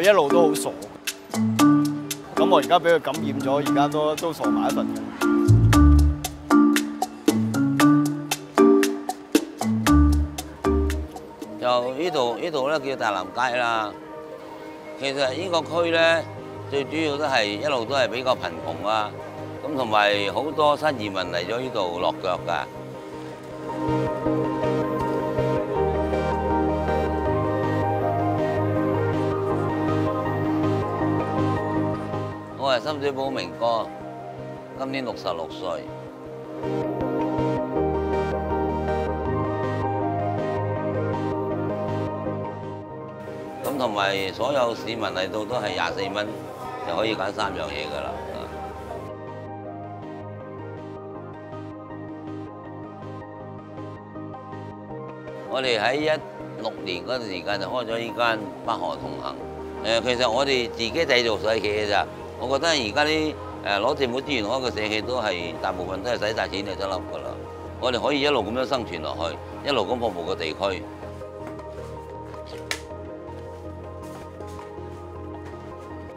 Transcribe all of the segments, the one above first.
一路都好傻。咁我而家俾佢感染咗，而家都都傻埋一份。就呢度呢度咧叫大南街啦。其實呢個區咧最主要都係一路都係比較貧窮啊，咁同埋好多新移民嚟咗呢度落腳㗎。我係深水埗明哥，今年六十六歲。咁同埋所有市民嚟到都係廿四蚊，就可以揀三樣嘢㗎啦。我哋喺一六年嗰段時間就開咗呢間北河同行。誒，其實我哋自己製造水企嘅咋。我覺得而家啲誒攞政府資源開嘅社企都係大部分都係使晒錢就執笠㗎啦。我哋可以一路咁樣生存落去，一路咁服務個地區。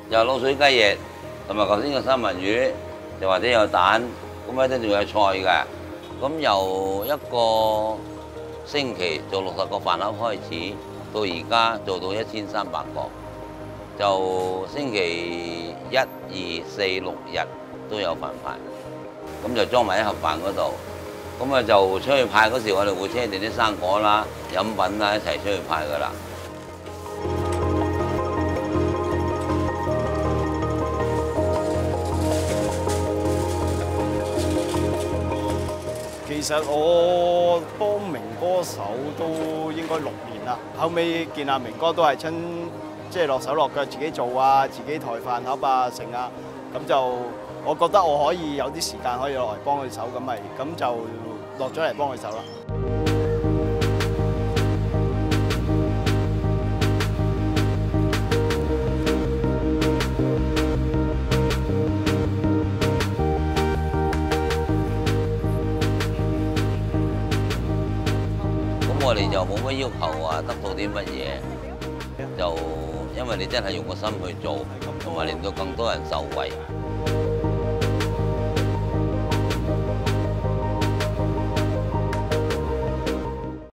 有滷水雞翼，同埋頭先嘅三文魚，又或者有蛋，咁咧都仲有菜嘅。咁由一個星期做六十個飯盒開始，到而家做到一千三百個，就星期一、二、四、六日都有飯派，咁就裝埋一盒飯嗰度。咁啊就出去派嗰時，我哋會車定啲生果啦、飲品啦一齊出去派噶啦。其實我幫明歌手都應該六年啦，後尾見阿明哥都係親即係落手落腳自己做啊，自己抬飯盒啊成啊，咁就我覺得我可以有啲時間可以落嚟幫佢手，咁咪咁就落咗嚟幫佢手啦。咁我哋就冇乜要求啊得到啲乜嘢，就因為你真係用個心去做，同埋令到更多人受惠。